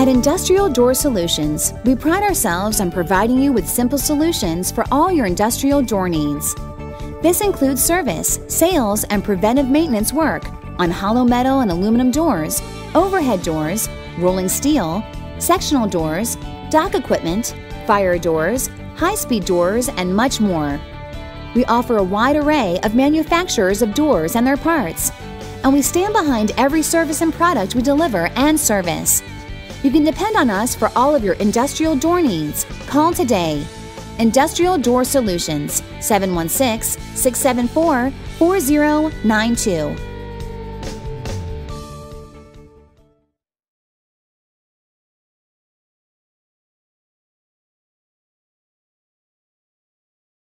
At Industrial Door Solutions, we pride ourselves on providing you with simple solutions for all your industrial door needs. This includes service, sales, and preventive maintenance work on hollow metal and aluminum doors, overhead doors, rolling steel, sectional doors, dock equipment, fire doors, high speed doors, and much more. We offer a wide array of manufacturers of doors and their parts, and we stand behind every service and product we deliver and service. You can depend on us for all of your industrial door needs. Call today. Industrial Door Solutions, 716 674 4092.